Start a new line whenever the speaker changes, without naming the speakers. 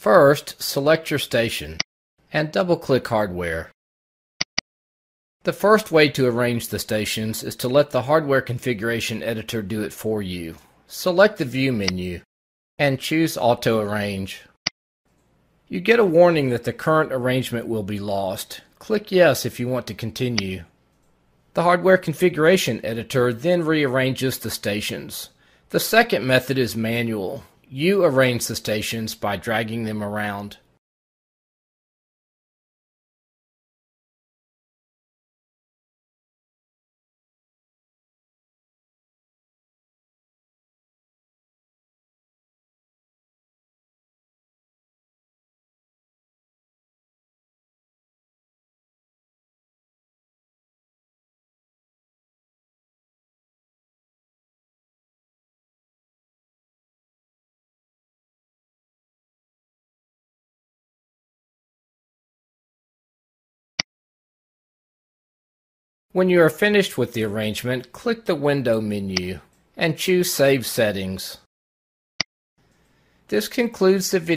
First, select your station and double-click Hardware. The first way to arrange the stations is to let the Hardware Configuration Editor do it for you. Select the View menu and choose Auto Arrange. You get a warning that the current arrangement will be lost. Click Yes if you want to continue. The Hardware Configuration Editor then rearranges the stations. The second method is manual. You arrange the stations by dragging them around. When you are finished with the arrangement, click the Window menu and choose Save Settings. This concludes the video.